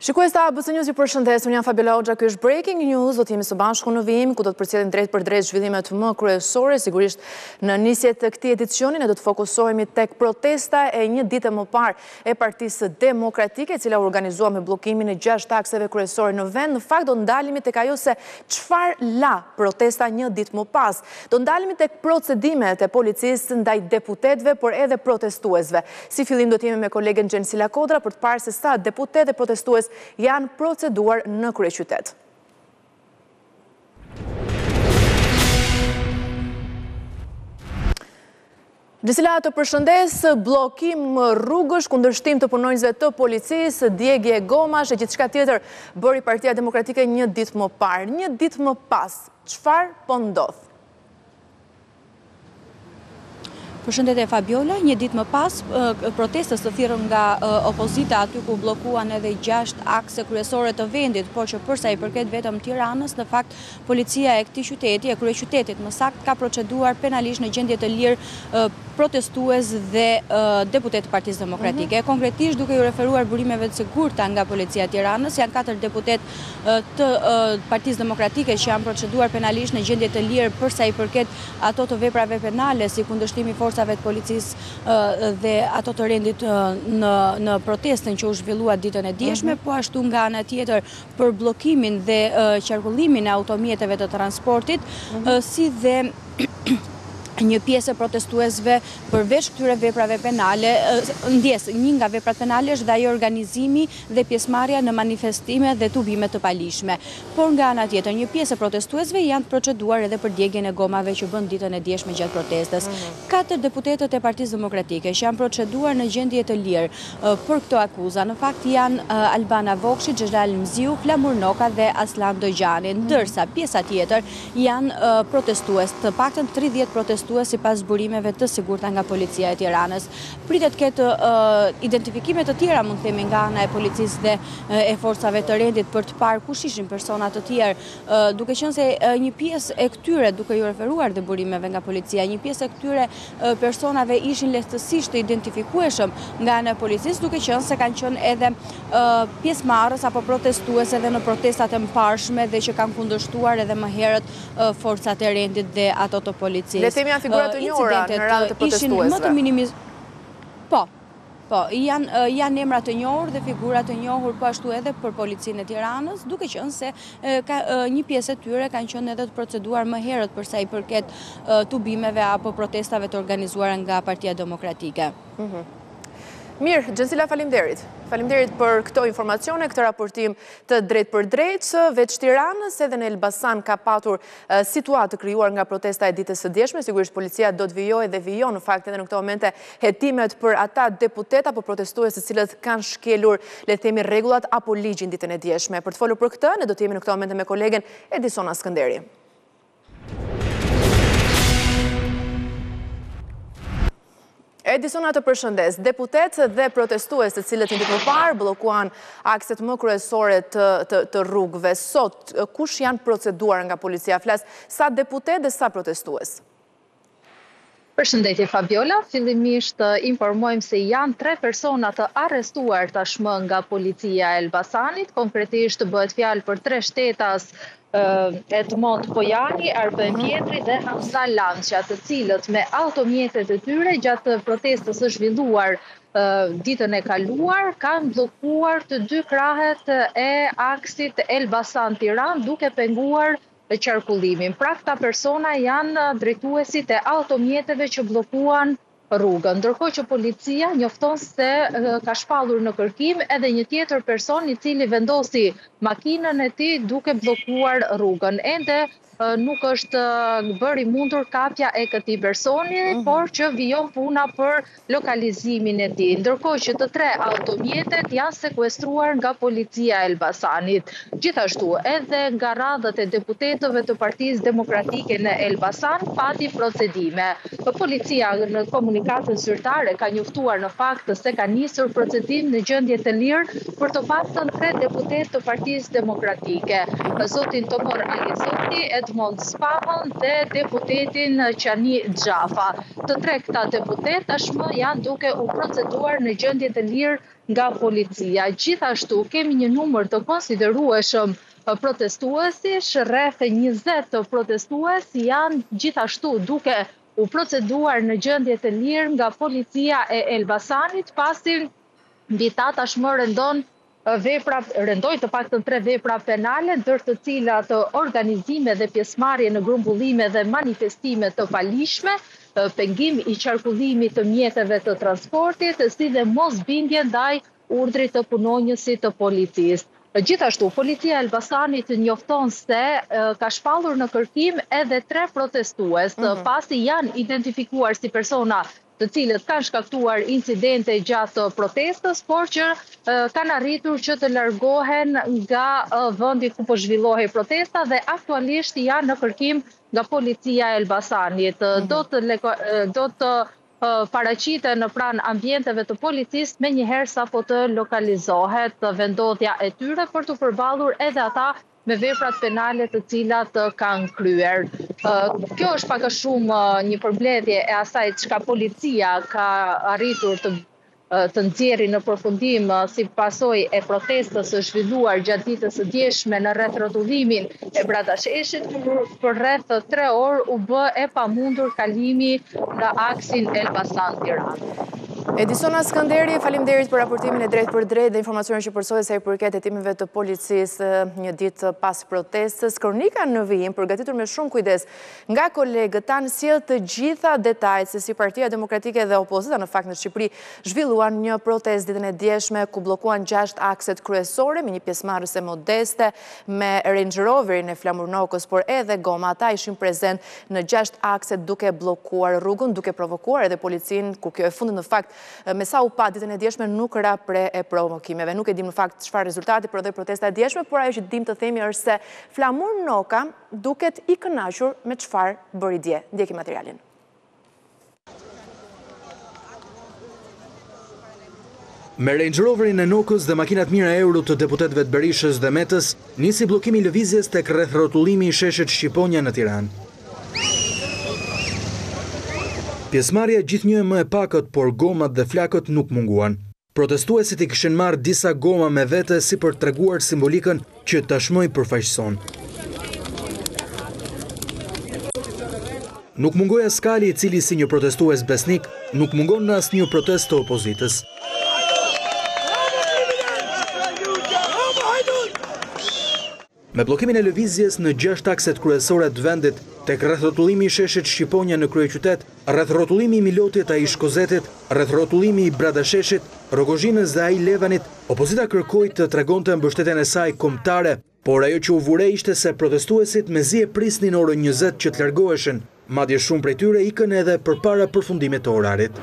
Shikues të ABC News ju përshëndes, unë jam Fabiola Hoxha, kjo është Breaking News, do të jemi së bashku në vijim, ku do të përcjellim drejtpërdrejt zhvillimet më kryesore, sigurisht në nisje të këtij edicioni, ne do të fokusohemi tek protesta e një dite më parë e Partisë Demokratike, e cila u organizua me bllokimin e gjashtë akseve kryesore në vend, në fakt do ndalemi tek ajo se çfarë la protesta një ditë më pas. Do ndalemi tek procedimet e policisë ndaj deputetëve, por edhe protestuesve. Si fillim do të jemi me kolegen Xhensila Kodra për të parë se sa deputetë e protestues janë proceduar në kryeqytet. Xhensila të përshëndes, bllokim rrugësh, kundërshtim të punonjësve të policisë, djegie gomash e gjithçka tjetër, bëri Partia Demokratike një ditë më parë. Një ditë më pas, çfarë po ndodh? Po Përshëndetje Fabiola, një ditë më pas protestës të thirrur nga opozita aty ku bllokuan edhe gjashtë akse kryesore të vendit, por që përsa i përket vetëm Tiranës, në fakt policia e këtij qyteti, e kryeqytetit më saktë, ka proceduar penalisht në gjendje të lirë protestues dhe deputetë të Partisë Demokratike. Mhm. Konkretisht duke iu referuar burimeve të sigurta nga policia e Tiranës, janë katër deputetë të Partisë Demokratike që janë proceduar penalisht në gjendje të lirë për sa i përket ato të veprave penale si kundërshtimi i forcave të policisë dhe ato të rendit në protestën që u zhvillua ditën e djeshme, mhm. po ashtu nga ana tjetër për bllokimin dhe qarkullimin e automjeteve të transportit, mhm. si dhe një pjesë e protestuesve përveç këtyre veprave penale, ndjesë, një nga veprat penale është dhe ajo organizimi dhe pjesëmarrja në manifestime dhe tubime të paligjshme. Por nga ana tjetër, një pjesë e protestuesve janë të proceduar edhe për djegien e gomave që bënë ditën e djeshme gjatë protestës. Katër deputetët e Partisë Demokratike që janë proceduar në gjendje të lirë për këto akuza, në fakt janë Albana Vokshi, Xhelal Mziu, Flamur Noka dhe Aslan Dogjani, ndërsa pjesa tjetër janë protestues, të paktën tridhjetë protestues sipas burimeve të sigurta nga Policia e Tiranës. Pritet të ketë identifikime të tjera, mund të themi nga ana e policisë dhe e forcave të rendit për të parë kush ishin persona të tjerë, duke qenë se një pjesë e këtyre, duke iu referuar dhe burimeve nga policia, një pjesë e këtyre personave ishin lehtësisht të identifikueshëm nga ana e policisë, duke qenë se kanë qenë edhe pjesëmarrës apo protestues edhe në protestat e mëparshme dhe që kanë kundërshtuar edhe më herët forcat e rendit dhe ato të policisë. Le të themi janë figura të njohura në radhë të protestuesve. Po, po, janë emra të njohur dhe figura të njohur po ashtu edhe për policinë e Tiranës, duke qenë se një pjesë e tyre kanë qenë edhe të proceduar më herët për sa i përket tubimeve apo protestave të organizuara nga Partia Demokratike. Mhm. Mirë, Xhensila faleminderit. Faleminderit për këto informacione, këtë raportim Të drejtpërdrejtë, veç Tiranës, edhe në Elbasan ka patur situatë të krijuar nga protesta e ditës së djeshme. Sigurisht, policia do të vijojë dhe vijon në fakt edhe në këto momente hetimet për ata deputetë apo protestues të cilët kanë shkelur, le themi, rregullat apo ligjin ditën e djeshme. Për të folur për këtë, ne do të jemi në këto momente me kolegen Edisona Skënderi. Edisona të përshëndes, deputetë dhe protestues të cilët një ditë më parë bllokuan akset më kryesore të rrugëve. Sot, kush janë proceduar nga policia? Flas sa deputetë dhe sa protestues? Përshëndetje Fabiola, fillimisht informojmë se janë tre persona të arrestuar tashmë nga policia e Elbasanit, konkretisht bëhet fjalë për tre shtetas Edmond Pojani, Arben Pjetri dhe Hamza Lanqa, të cilët me automjetet e tyre gjatë protestës së zhvilluar ditën e kaluar kanë bllokuar të dy krahët e aksit Elbasan-Tiranë duke penguar dhe qarkullimin. Pra këta persona janë drejtuesit e automjeteve që bllokuan rrugën. Ndërkohë që policia njofton se ka shpallur në kërkim edhe një tjetër person i cili vendosi makinën e tij duke bllokuar rrugën. Ende nuk është bërë i mundur kapja e këtij personi, por që vijon puna për lokalizimin e tij, ndërkohë që të tre automjetet janë sekuestruar nga Policia e Elbasanit. Gjithashtu, edhe nga radhët e deputetëve të Partisë Demokratike në Elbasan pati procedime. Policia në komunikatën zyrtare ka njoftuar në fakt se ka nisur procedim në gjendje të lirë për të paktën tre deputetë të Partisë Demokratike, zotin Tomor Alizoti, Edmond Spahon dhe deputetin Qani Xhafa. Të tre këta deputetë tashmë janë duke u proceduar në gjendje të lirë nga policia. Gjithashtu kemi një numër të konsiderueshëm protestuesish, rreth njëzet protestues janë gjithashtu duke u proceduar në gjendje të lirë nga policia e Elbasanit, pasi mbi ta tashmë rëndon vepra, renditi të paktën tre vepra penale, ndër të cilat organizime dhe pjesëmarrje në grumbullime dhe manifestime të paligjshme, pengim i qarkullimit të mjeteve të transportit, si dhe mosbindje ndaj urdhrit të punonjësit të policisë. Gjithashtu, Policia e Elbasanit njofton se ka shpallur në kërkim edhe tre protestues, pasi janë identifikuar si persona të cilët kanë shkaktuar incidente gjatë protestës, por që kanë arritur që të largohen nga vendi ku po zhvillohej protesta dhe aktualisht janë në kërkim nga policia e Elbasanit. Do të do të paraqiten pranë ambienteve të policisë menjëherë sapo të lokalizohet vendodhja e tyre për t'u përballur edhe ata me veprat penale të cilat kanë kryer. Kjo është pak a shumë një përmbledhje e asaj çka policia ka arritur të të nxjerrë në përfundim si pasojë e protestës së zhvilluar gjatë ditës së djeshme në rrethrrotullimin e Bradasheshit, ku për rreth 3 orë u bë e pamundur kalimi në aksin Elbasan-Tiranë. Edisona Skënderi, faleminderit për raportimin e drejtpërdrejtë dhe informacionin që përcolle sa i përket hetimeve të policisë një ditë pas protestës. Kronika në vijim përgatitur me shumë kujdes nga kolegët tanë sjell të gjitha detajet se si Partia Demokratike dhe opozita në fakt në Shqipëri zhvilluan një protestë ditën e djeshme ku bllokuan gjashtë akset kryesore me një pjesëmarrëse modeste me Range Roverin e Flamur Nokës, por edhe goma. Ata ishin prezent në gjashtë akset duke bllokuar rrugën, duke provokuar edhe policinë, ku kjo e fundit në fakt, me sa u pa ditën e djeshme, nuk ra pre e provokimeve. Nuk e dim në fakt çfarë rezultati prodhoi protesta e djeshme, por ajo që dim të themi është se Flamur Noka duket i kënaqur me çfarë bëri dje. Ndjekim materialin. Me Range Roverin e Nokës dhe makinat mijëra euro të deputetëve të Berishës dhe Metës, nisi bllokimi i lëvizjes tek rrethrrotullimi i sheshit Shqiponja në Tiranë. Pjesëmarrja gjithnjë e më e pakët, por gomat dhe flakët nuk munguan. Protestuesit i kishin marrë disa goma me vete si për të treguar simbolikën që tashmë i përfaqëson. Nuk mungoi as Kali i cili si një protestues besnik nuk mungon në asnjë protestë të opozitës. Me bllokimin e lëvizjes në gjashtë akset kryesore të vendit, tek rrethrrotullimi i sheshit Shqiponja në kryeqytet, rrethrrotullimi i Milotit, ai i Shkozetit, rrethrrotullimi i Bradasheshit, Rrogozhinës dhe ai i Levanit, opozita kërkoi të tregonte mbështetjen e saj kombëtare, por ajo që u vu re ishte se protestuesit mezi e prisnin orën njëzet që të largoheshin. Madje shumë prej tyre ikën edhe përpara përfundimit të orarit.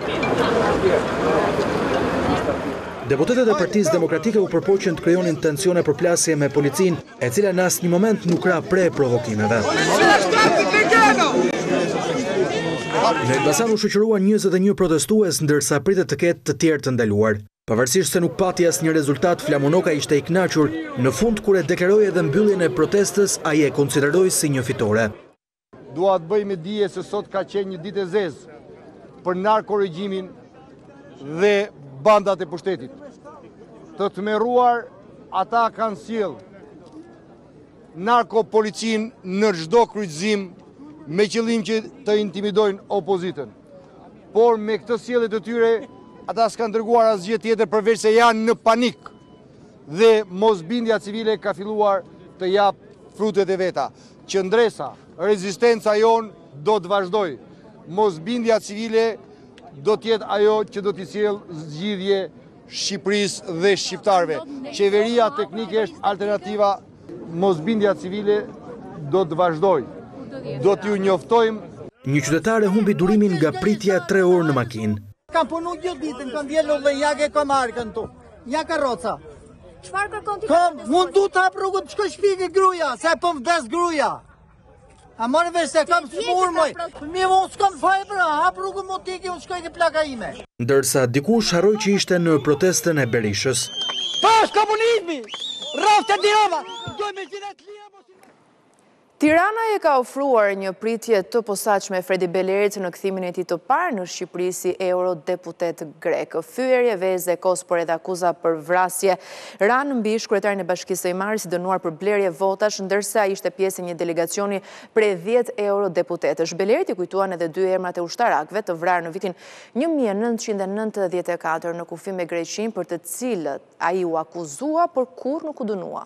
Deputetët e Partisë Demokratike u përpoqën të krijonin tensione përplasje me policinë, e cila në asnjë moment nuk ra pre e provokimeve. Në Elbasan u shoqëruan 21 protestues ndërsa pritet të ketë të tjerë të ndaluar. Pavarësisht se nuk pati asnjë rezultat, Flamur Noka ishte i kënaqur, në fund kur e deklaroi edhe mbylljen e protestës, ai e konsideroi si një fitore. Dua të bëj me dije se sot ka qenë një ditë e zezë për narkorregjimin dhe bandat e pushtetit. Të tmerruar ata kanë sjellë narkopolicinë në çdo kryqëzim me qëllim që të intimidojnë opozitën. Por me këtë sjellje të tyre ata s'kanë treguar asgjë tjetër përveç se janë në panik dhe mosbindja civile ka filluar të japë frutet e veta. Qëndresa, rezistenca jonë do të vazhdojë. Mosbindja civile do të jetë ajo që do t'i sjellë zgjidhje Shqipërisë dhe shqiptarëve. Qeveria teknike është alternativa. Mosbindja civile do të vazhdojë. Do t'ju njoftojmë Një qytetar e humbi durimin nga pritja 3 orë në makinë. Kam punu gjithë ditën, kam vjelë, kam arkën këtu. Ja karroca. Çfarë kërkon ti? Kam, mund të hapë rrugën të shkoj shpi ke gruaja, se po vdes gruaja. A more vesh se kam smurë moj. Mi mos kam faj për hap rrugën mund të iki unë shkoj ke plaka ime. Ndërsa dikush harroi që ishte në protestën e Berishës. Poshtë komunizmi, rroftë Edi Rama, do me gjithë Tirana i ka ofruar një pritje të posaçme Fredi Belerit në kthimin e tij të parë në Shqipëri si eurodeputet grek. Fyerje, vezë, kos por edhe akuza për vrasje ranë mbi ish-kryetarin e Bashkisë së Himarës i dënuar për blerje votash, ndërsa ishte pjesë e një delegacioni prej dhjetë eurodeputetësh. Belerit i kujtuan edhe dy emrat e ushtarakëve të vrarë në vitin një mijë e nëntëqind e nëntëdhjetë e katër në kufi me Greqinë për të cilët ai u akuzua por kurrë nuk u dënua.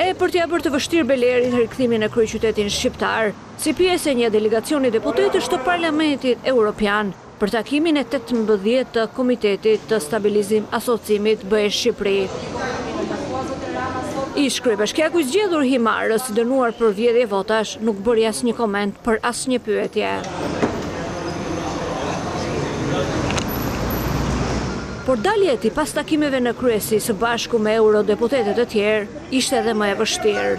E për t'ia bërë të vështirë Belerit rikthimin në kryeqytetin shqiptar, si pjesë e një delegacioni deputetësh të Parlamentit Europian, për takimin e tetëmbëdhjetë të Komitetit të Stabilizim Asociimit BE-Shqipëri, ish-kryebashkiaku i zgjedhur i Himarës, i dënuar për vjedhje votash, nuk bëri asnjë koment për asnjë pyetje. Por dalja e tij pas takimeve në kryesi së bashku me eurodeputetët e tjerë ishte edhe më e vështirë.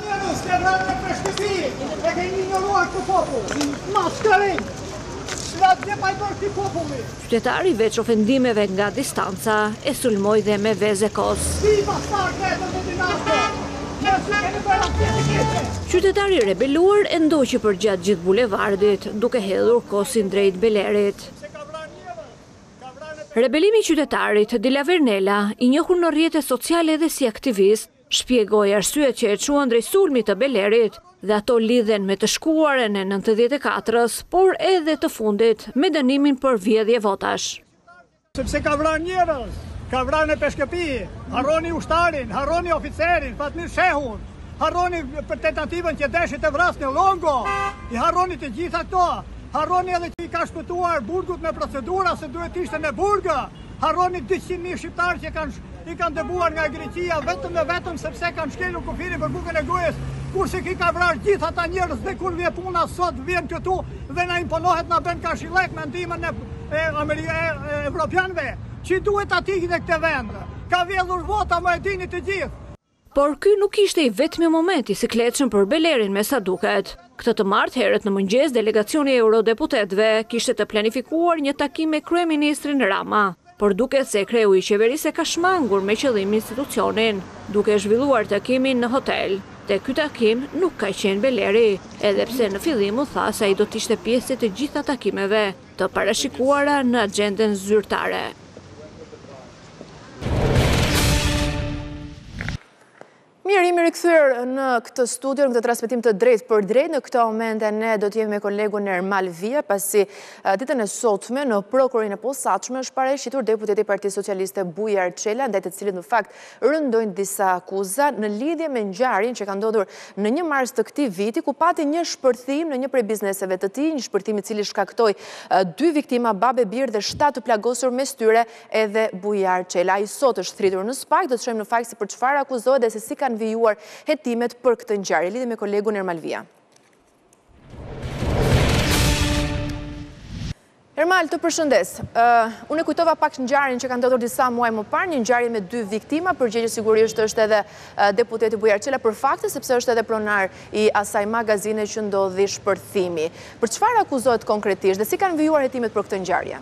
Qytetari veç ofendimeve nga distanca e sulmoi dhe me vezë e kos. Qytetari i rebeluar e ndoqi përgjatë gjithë bulevardit, duke hedhur kosin drejt Belerit. Rebelimi i qytetarit, Dilaver Nela, i njohur në rrjetet sociale dhe si aktivist, shpjegoi arsyet që e çuan drejt sulmit të Belerit dhe ato lidhen me të shkuarën e nëntëdhjetë e katër-ës, por edhe të fundit me dënimin për vjedhje votash. Sepse ka vranë njerëz, ka vranë në Peshkëpi, harroni ushtarin, harroni oficerin, Fatmir Shehun, harroni për tentativën që deshi të vrasë në Llongo, i harroni të gjitha këto, Harroni edhe që i ka shpëtuar burgut me procedura se duhet të ishte në burg. Harroni 200 mijë shqiptarë që i kanë dëbuar nga Greqia vetëm dhe vetëm sepse kanë shkelur kufirin për bukën e gojës. Kurse ky ka vrarë gjithë ata njerëz dhe kur vje puna sot vjen këtu dhe na imponohet na bën karshillëk me ndihmën e evropianëve. Ç'i duhet atij në këtë vend? Ka vjedhur vota, më e dini të gjithë. Por ky nuk ishte i vetmi moment i sikletshëm për Belerin me sa duket. Këtë të martë herët në mëngjes delegacioni i eurodeputetëve kishte të planifikuar një takim me kryeministrin Rama, por duket se kreu i qeverisë e ka shmangur me qëllim institucionin, duke zhvilluar takimin në hotel. Te ky takim nuk ka qenë Beleri, edhe pse në fillim u tha se ai do të ishte pjesë e të gjitha takimeve. të parashikuara në axhendën zyrtare. Mirë, jemi rikthyer në këtë studio, në këtë transmetim të drejtpërdrejtë, në këto momente ne do të jemi me kolegun Ermal Vija, pasi ditën e sotme në Prokurorinë e Posaçme është paraqitur deputeti i Partisë Socialiste Bujar Çela, ndaj të cilit në fakt rëndojnë disa akuza në lidhje me ngjarjen që ka ndodhur në një mars të këtij viti, ku pati një shpërthim në një prej bizneseve të tij, një shpërthim i cili shkaktoi dy viktima, babë e bir dhe shtatë të plagosur, mes tyre edhe Bujar Çela. Ai sot është thirrur në SPAK, do të shohim në fakt se për çfarë akuzohet dhe se si kanë vijuar hetimet për këtë ngjarje. Lidhemi me kolegun Ermal Vija. Ermal, të përshëndes. Unë e kujtova pak ngjarjen që ka ndodhur disa muaj më parë, një ngjarje me dy viktima, përgjegjës sigurisht është edhe deputeti Bujar Çela për faktin sepse është edhe pronar i asaj magazinë që ndodhi shpërthimi. Për çfarë akuzohet konkretisht dhe si kanë vijuar hetimet për këtë ngjarje?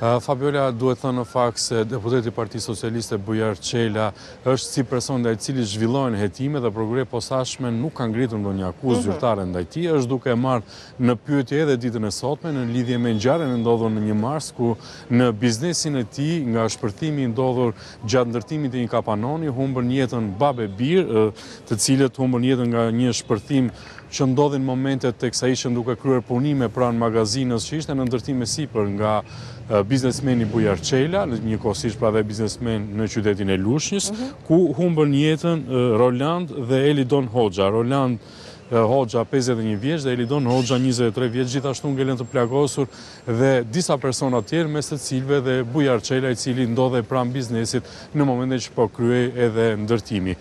Fabiola, duhet thënë në fakt se deputeti i Partisë Socialiste Bujar Çela është si person ndaj të cilit zhvillohen hetime dhe Prokuroria e Posaçme nuk ka ngritur ndonjë akuzë mhm. zyrtare ndaj tij, është duke e marrë në pyetje edhe ditën e sotme në lidhje me ngjarjen e ndodhur në një mars ku në biznesin e tij nga shpërthimi i ndodhur gjatë ndërtimit të një kapanoni humbën jetën babë e bir të cilët humbën jetën nga një shpërthim që ndodhi në momentet teksa ishin duke kryer punime pranë magazinës që ishte në ndërtim e sipër nga biznesmeni Bujar Çela, njëkohësisht pra dhe biznesmen në qytetin e Lushnjës, mhm. ku humbën jetën Roland dhe Elidon Hoxha. Roland Hoxha 51 vjeç dhe Elidon Hoxha 23 vjeç gjithashtu ngelen të plagosur dhe disa persona të tjerë mes të cilëve dhe Bujar Çela i cili ndodhej pranë biznesit në momentin që po kryej edhe ndërtimi.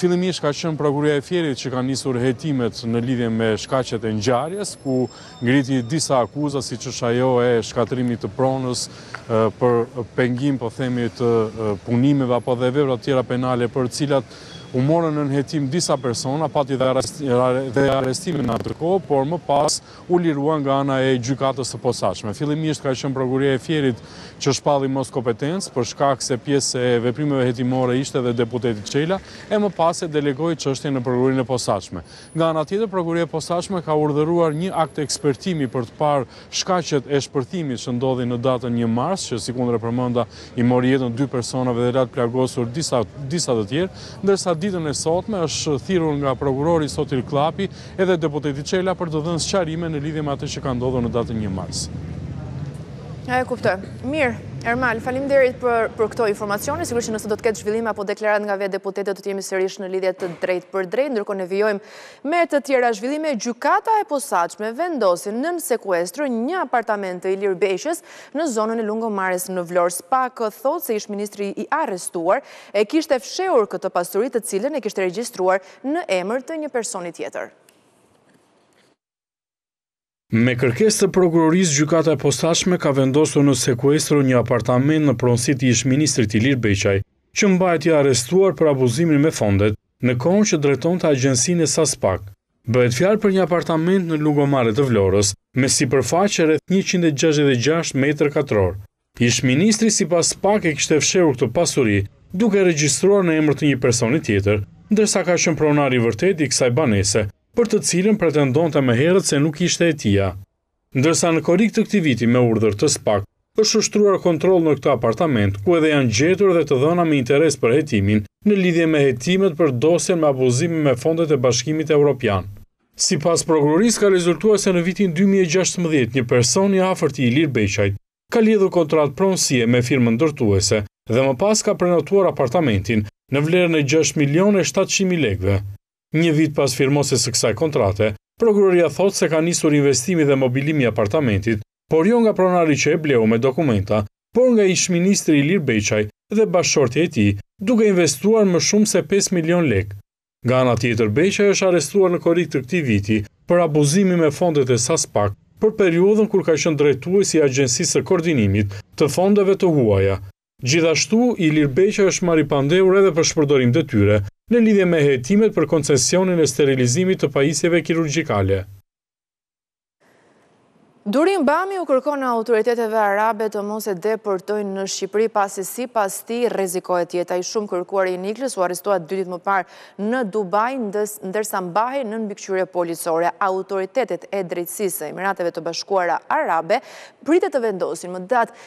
Fillimisht ka qenë Prokuroria e Fierit që ka nisur hetimet në lidhje me shkaqet e ngjarjes, ku ngriti disa akuza, siç është ajo e shkatërrimit të pronës, për pengim po themi të punimeve apo dhe vepra të tjera penale për të cilat u morën nën hetim disa persona, pati dhe arrestime në atë kohë, por më pas u liruan nga ana e Gjykatës së Posaçme. Fillimisht ka qenë Prokuria e Fierit që shpalli moskompetencë, për shkak se pjesë e veprimeve hetimore ishte dhe deputeti Çela, e më pas e delegoi çështjen në Prokurinë e Posaçme. Nga ana tjetër, Prokuria e Posaçme ka urdhëruar një akt ekspertimi për të parë shkaqet e shpërthimit që ndodhi në datën një mars, që sikundër e përmenda i mori jetën dy personave dhe la të plagosur disa, disa të tjerë, ndërsa ditën e sotme është thirrur nga prokurori Sotir Kllapi edhe deputeti Çela për të dhënë sqarime në lidhje me atë që ka ndodhur në datën 1 mars. E kuptoj. Mirë, Ermal, faleminderit për, për këto informacione, sigurisht që nëse do të ketë zhvillime apo deklaratë nga vetë deputeti, do të jemi sërish në lidhje të drejtpërdrejtë, ndërkohë ne vijojmë me të tjera zhvillime, Gjykata e Posaçme vendosi nën sekuestro një apartament të Ilir Beqajt, në zonën e Lungomares në Vlorë. Spak thotë se ish-ministri i arrestuar e kishte fshehur këtë pasuri të cilën e kishte regjistruar në emër të një personi tjetër. Me kërkesë të Prokurorisë Gjykata e Posaçme ka vendosur nën sekuestro një apartament në pronësi të ish-ministrit Ilir Beqaj, që mbahet i arrestuar për abuzimin me fondet, në kohën që drejtonte agjencinë e Saspak. Bëhet fjalë për një apartament në Lungomare të Vlorës, me sipërfaqe rreth njëqind e gjashtëdhjetë e gjashtë metër katrorë. Ish-ministri sipas Spak e kishte fshehur këtë pasuri, duke e regjistruar në emër të një personi tjetër, ndërsa ka qenë pronar i vërtetë i kësaj banese, për të cilën pretendonte më herët se nuk ishte e tija. Ndërsa në korrik të këtij viti me urdhër të spak, është ushtruar kontroll në këtë apartament, ku edhe janë gjetur dhe të dhëna me interes për hetimin, në lidhje me hetimet për dosjen me abuzimin me fondet e Bashkimit Evropian. Sipas prokurorisë ka rezultuar se në vitin dy mijë e gjashtëmbëdhjetë një person i afërt i Ilir Beqajt ka lidhur kontratë pronësie me firmën ndërtuese dhe më pas ka prenotuar apartamentin në vlerën e gjashtë milionë e shtatëqind mijë lekëve. Një vit pas firmosjes së kësaj kontrate, prokuroria thotë se ka nisur investimi dhe mobilimi i apartamentit, por jo nga pronari që e bleu me dokumenta, por nga ish-ministri Ilir Beqaj dhe bashkëshortja e tij, duke investuar më shumë se pesë milionë lekë. Nga ana tjetër, Beqaj është arrestuar në korrik të këtij viti për abuzimin me fondet e SASPAK për periudhën kur ka qenë drejtues i Agjencisë së Koordinimit të Fondeve të Huaja, Gjithashtu, Ilir Beqaj është marrë i pandehur edhe për shpërdorim detyre, në lidhje me hetimet për koncesionin e sterilizimit të pajisjeve kirurgjikale. Durim Bami u kërkon autoriteteve arabe të mos e deportojnë në Shqipëri, pasi sipas tij rrezikohet jeta. I shumëkërkuari i Niklës u arrestua dy ditë më parë në Dubai, ndërsa mbahej nën mbikëqyrje policore. Autoritetet e drejtësisë së Emirateve të Bashkuara Arabe pritet të vendosin më datë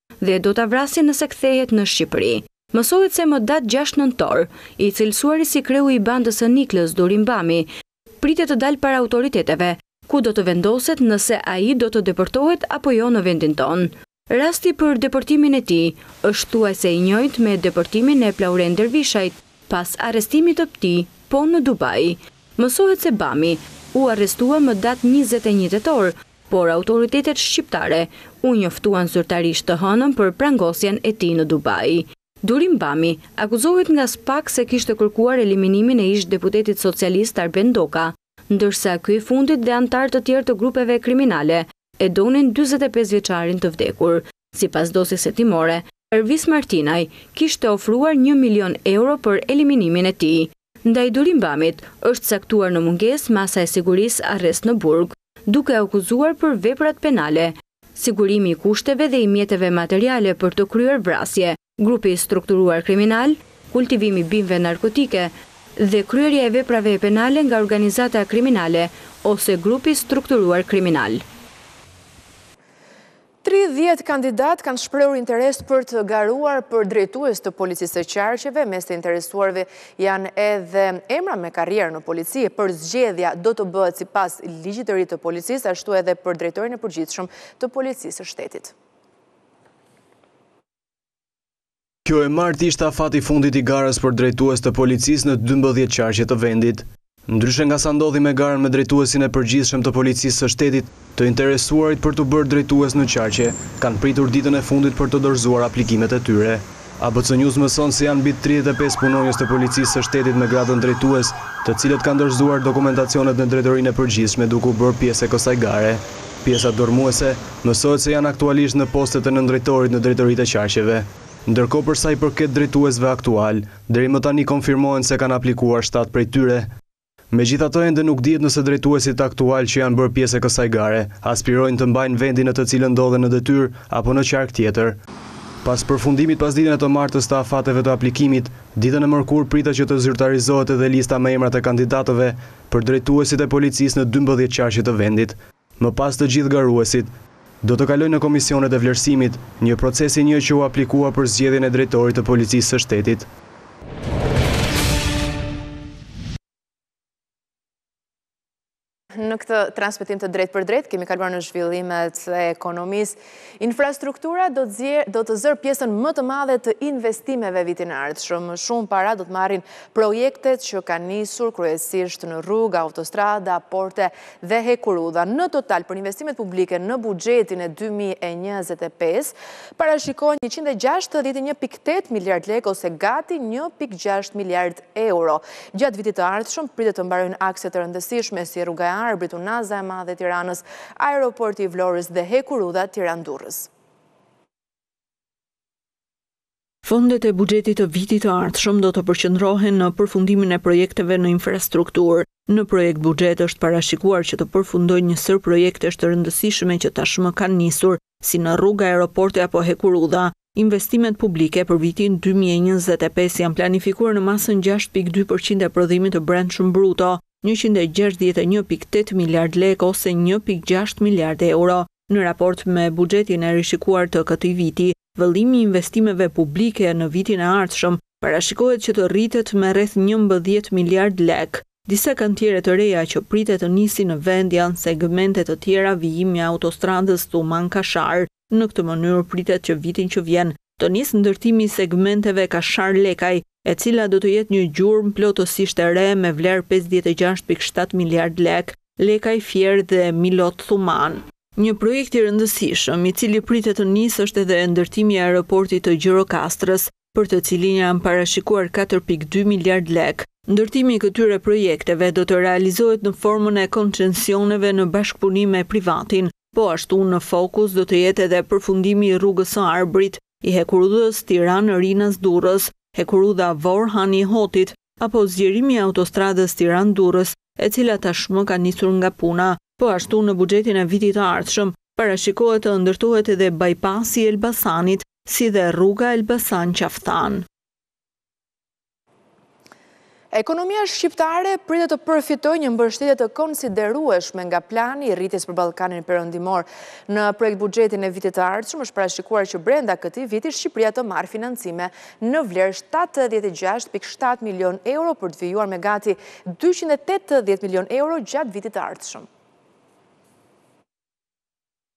dhe do ta vrasin nëse kthehet në Shqipëri. Mësohet se më datë gjashtë nëntor, i cilësuari si kreu i bandës së Niklës, Durim Bami, pritet të dalë para autoriteteve, ku do të vendoset nëse ai do të deportohet apo jo në vendin tonë. Rasti për deportimin e tij është thuajse i njëjtë me deportimin e Plaurent Dervishajt pas arrestimit të tij, po në Dubai. Mësohet se Bami u arrestua më datë njëzet e një tetor, Por autoritetet shqiptare u njoftuan zyrtarisht të hënën për prangosjen e tij në Dubai. Durim Bami, akuzohet nga spak se kishte kërkuar eliminimin e ish-deputetit socialist Arben Ndoka, ndërsa ky i fundit dhe anëtarë të tjerë të grupeve kriminale e donin dyzet e pesë vjeçarin të vdekur. Sipas dosjes hetimore, Ervis Martinaj kishte ofruar një milion euro për eliminimin e tij. Ndaj Durim Bamit është caktuar në mungesë masa e sigurisë arrest në burg, duke e akuzuar për veprat penale Sigurimi i kushteve dhe i mjeteve materiale për të kryer vrasje, grupi i strukturuar kriminal, kultivimi i bimëve narkotike dhe kryerja e veprave penale nga organizata kriminale ose grupi i strukturuar kriminal. Tridhjetë kandidatë kanë shprehur interes për të garuar për drejtues të Policisë së Qarqeve, mes të interesuarve janë edhe emra me karrierë në Polici, por zgjedhja do të bëhet sipas Ligjit të ri të Policisë, ashtu edhe për Drejtorin e Përgjithshëm të Policisë së Shtetit. Kjo e martë ishte afati i fundit i garës për drejtues të policisë në dymbëdhjetë qarqe të vendit. Ndryshe nga sa ndodhi me garën me drejtuesin e përgjithshëm të Policisë së Shtetit, të interesuarit për t'u bërë drejtues në qarqe kanë pritur ditën e fundit për të dorëzuar aplikimet e tyre. ABC News mëson se janë mbi tridhjetë e pesë punonjës të Policisë së Shtetit me gradën drejtues, të cilët kanë dorëzuar dokumentacionet në Drejtorinë e Përgjithshme duke u bërë pjesë e kësaj gare. Pjesa dërrmuese, Mësohet se janë aktualisht në postet e nëndrejtorit në drejtoritë e qarqeve. Ndërkohë për sa i përket drejtuesve aktualë, deri më tani konfirmohen se kanë aplikuar shtatë prej tyre. Megjithatë ende nuk dihet nëse drejtuesit aktualë që janë bërë pjesë e kësaj gare, aspirojnë të mbajnë vendin në të cilën ndodhen në detyrë apo në qark tjetër. Pas përfundimit pasditen e të martës të afateve të aplikimit, ditën e mërkurë pritet që të zyrtarizohet edhe lista me emrat e kandidatëve për drejtuesit e policisë në dymbëdhjetë qarqe të vendit. Më pas të gjithë garuesit do të kalojnë në komisionet e vlerësimit, një proces i njëjtë që u aplikua për zgjedhjen e drejtorit të Policisë së Shtetit. Në këtë transmetim të drejtpërdrejtë kemi kaluar në zhvillimet e ekonomisë. Infrastruktura do të zërë pjesën më të madhe të investimeve vitin e ardhshëm. Më shumë para do të marrin projektet që kanë nisur, kryesisht në rrugë, autostrada, porte dhe hekurudha. Në total, për investimet publike në buxhetin e dy mijë e njëzet e pesë, parashikohen njëqind e gjashtëdhjetë e një pikë tetë miliardë lekë ose gati një pikë gjashtë miliardë euro. Gjatë vitit të ardhshëm pritet të mbarojnë akse të rëndësishme si Rruga e Arbrit, Unaza e Madhe e Tiranës, Aeroporti i Vlorës dhe hekurudha Tiranë-Durrës. Fondet e buxhetit të vitit të ardhshëm do të përqendrohen në përfundimin e projekteve në infrastrukturë. Në projektbuxhet është parashikuar që të përfundojnë një sërë projektesh të rëndësishme që tashmë kanë nisur, si në rrugë, aeroporte apo hekurudha. Investimet publike për vitin dy mijë e njëzet e pesë janë planifikuar në masën gjashtë pikë dy për qind e prodhimit të brendshëm bruto, njëqind e gjashtëdhjetë e një pikë tetë miliardë lekë ose një pikë gjashtë miliardë euro. Në raport me buxhetin e rishikuar të këtij viti, vëllimi i investimeve publike në vitin e ardhshëm parashikohet që të rritet me rreth njëmbëdhjetë miliardë lekë. Disa kantiere të reja që pritet të nisin në vend janë segmente të tjera vijimi i autostradës Thumanë-Kashar, Në këtë mënyrë pritet që vitin që vjen të nisë ndërtimi i segmenteve Kashar-Lekaj, e cila do të jetë një gjurmë plotësisht e re me vlerë pesëdhjetë e gjashtë pikë shtatë miliardë lekë, Lekaj-Fier dhe Milot-Thumanë. Një projekt i rëndësishëm, i cili pritet të nisë është edhe ndërtimi i aeroportit të Gjirokastrës, për të cilin janë parashikuar katër pikë dy miliardë lekë. Ndërtimi i këtyre projekteve do të realizohet në formën e koncensioneve në bashkëpunim me privatin, Po ashtu në fokus do të jetë edhe përfundimi i rrugës së Arbrit, i hekurudhës Tiranë-Rinas-Durrës, hekurudha Vorë-Hani i Hotit, apo zgjerimi i autostradës Tiranë-Durrës, e cila tashmë ka nisur nga puna. Po ashtu në buxhetin e vitit të ardhshëm parashikohet të ndërtohet edhe bypass-i i Elbasanit, si dhe rruga Elbasan-Qafë Thanë. Ekonomia shqiptare pritet të përfitojë një mbështetje të konsiderueshme nga plani i rritjes për Ballkanin Perëndimor. Në projektbuxhetin e vitit të ardhshëm është parashikuar që brenda këtij viti Shqipëria të marrë financime në vlerë shtatëdhjetë e gjashtë pikë shtatë milionë euro për të vijuar me gati dyqind e tetëdhjetë milionë euro gjatë vitit të ardhshëm.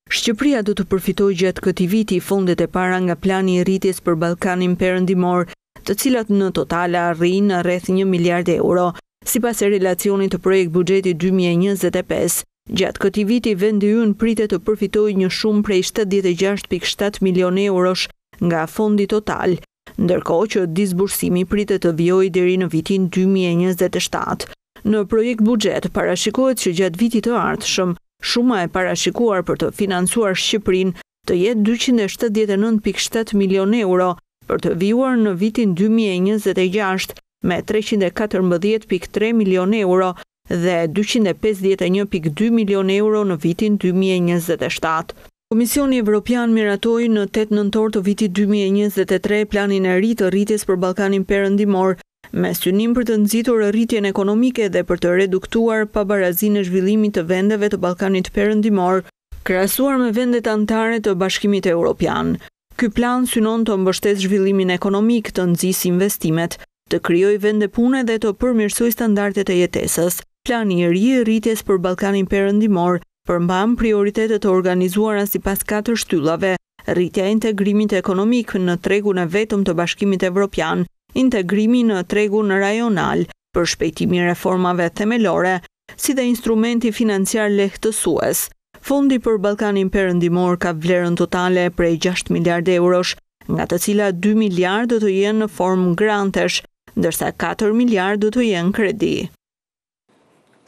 Shqipëria do të përfitojë gjatë këtij viti fondet e para nga Plani i Rritjes për Ballkanin Perëndimor, të cilat në total arrijnë në rreth një miliard euro, sipas relacionit të projektbuxhetit dy mijë e njëzet e pesë. Gjatë këtij viti, vendi ynë pritet të përfitojë një shumë prej shtatëdhjetë e gjashtë pikë shtatë milionë eurosh nga fondi total, Ndërkohë që disbursimi pritet të vijojë deri në vitin dy mijë e njëzet e shtatë, në projektbuxhet parashikohet që gjatë vitit të ardhshëm shuma e parashikuar për të financuar Shqipërinë të jetë dyqind e shtatëdhjetë e nëntë pikë shtatë milionë euro, për të vijuar në vitin dy mijë e njëzet e gjashtë me treqind e katërmbëdhjetë pikë tre milionë euro dhe dyqind e pesëdhjetë e një pikë dy milionë euro në vitin dy mijë e njëzet e shtatë. Komisioni Evropian miratoi në tetë nëntor të vitit dy mijë e njëzet e tre planin e ri të rritjes për Ballkanin Perëndimor, me synim për të nxitur rritjen ekonomike dhe për të reduktuar pabarazinë e zhvillimit të vendeve të Ballkanit Perëndimor krahasuar me vendet anëtare të Bashkimit Evropian. Ky plan synon të mbështesë zhvillimin ekonomik, të nxisë investimet, të krijojë vende pune dhe të përmirësojë standardet e jetesës. Plani i ri i rritjes për Ballkanin Perëndimor përmban prioritete të organizuara sipas katër shtyllave, rritja e integrimit ekonomik në tregun e vetëm të Bashkimit Evropian, integrimi në tregun rajonal, përshpejtimi i reformave themelore, si dhe instrumenti financiar lehtësues. Fondi për Ballkanin Perëndimor ka vlerën totale prej gjashtë miliardë eurosh, nga të cilat dy miliardë do të jenë në formë grantesh, ndërsa katër miliardë do të jenë kredi.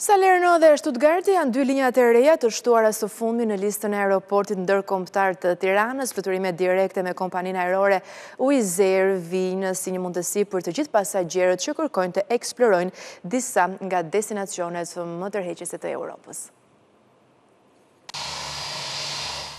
Salerno dhe Shtutgarti janë dy linjat e reja të shtuara së fundmi në listën e Aeroportit Ndërkombëtar të Tiranës, fluturime direkte me kompaninë ajrore Wizz Air vijnë si një mundësi për të gjithë pasagjerët që kërkojnë të eksplorojnë disa nga destinacionet më tërheqëse të Europës.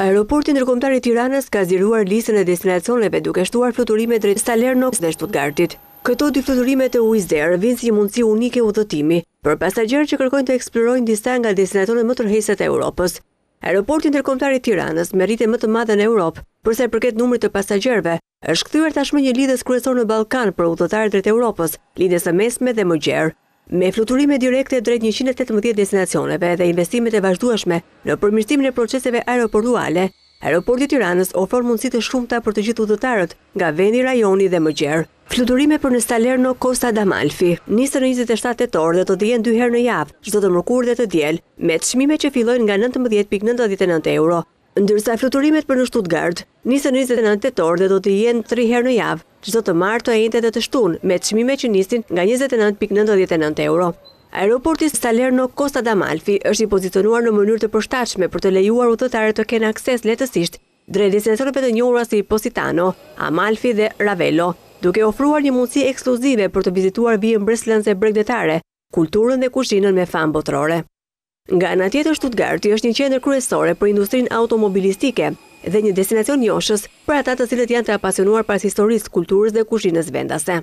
Aeroporti Ndërkombëtar i Tiranës ka zgjeruar listën e destinacioneve duke shtuar fluturimet drejt Salerno dhe Shtutgartit. Këto dy fluturime të Wizz Air vijnë si një mundësi unike udhëtimi për pasagjerët që kërkojnë të eksplorojnë disa nga destinacionet më tërheqëse të Europës. Aeroporti Ndërkombëtar i Tiranës, me rritjen më të madhe në Europë, për sa i përket numrit të pasagjerëve, është kthyer tashmë një lidhës kryesor në Ballkan për udhëtarët drejt Europës, Lindjes së Mesme dhe më gjerë. Me fluturime direkte drejt njëqind e tetëmbëdhjetë destinacioneve dhe investimet e vazhdueshme në përmirësimin e proceseve aeroportuale, Aeroporti i Tiranës ofron mundësi të shumta për të gjithë udhëtarët nga vendi, rajoni dhe më gjerë. Fluturime për në Salerno Costa d'Amalfi nisën në njëzet e shtatë tetor dhe do të jenë dy herë në javë, çdo të mërkurë dhe të diel, me çmime që fillojnë nga nëntëmbëdhjetë pikë nëntëdhjetë e nëntë euro, ndërsa fluturimet për në Stuttgart nisën në njëzet e nëntë tetor dhe do të jenë tri herë në javë, çdo të martë, të enjte dhe të shtunë, me çmime që nisin nga njëzet e nëntë pikë nëntëdhjetë e nëntë euro. Aeroporti Salerno Costa d'Amalfi është i pozicionuar në mënyrë të përshtatshme për të lejuar udhëtarët të kenë akses lehtësisht drejt destinacioneve të njohura si Positano, Amalfi dhe Ravello, duke ofruar një mundësi ekskluzive për të vizituar vijën mbresëlënëse bregdetare, kulturën dhe kuzhinën me famë botërore. Nga ana tjetër Shtutgarti është një qendër kryesore për industrinë automobilistike dhe një destinacion joshës për ata të cilët janë të apasionuar pas historisë, kulturës dhe kuzhinës vendase.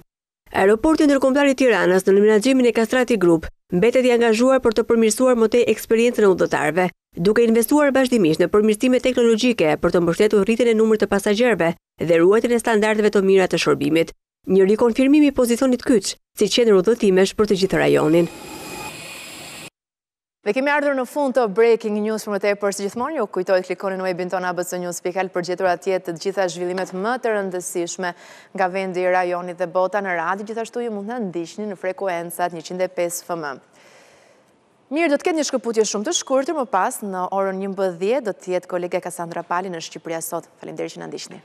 Aeroporti Ndërkombëtar i Tiranës nën menaxhimin e Kastrati Group mbetet i angazhuar për të përmirësuar më tej eksperiencën e udhëtarëve, duke investuar vazhdimisht në përmirësime teknologjike për të mbështetur rritjen e numrit të pasagjerëve dhe ruajtjen e standardeve të mira të shërbimit. Një rikonfirmim i pozicionit kyç si qendër udhëtimesh për të gjithë rajonin. Dhe kemi ardhur në fund të Breaking News për më tepër si gjithmonë ju kujtoj të klikoni në webin tonë abcnews.al për të gjetur atje të gjitha zhvillimet më të rëndësishme nga vendi, rajoni dhe bota në radio, gjithashtu ju mund të na ndiqni në frekuencat 105 FM. Mirë, do të ketë një shkëputje shumë të shkurtër më pas në orën 11 do të jetë kolega Kasandra Pali në Shqipëria sot. Faleminderit që na ndiqni.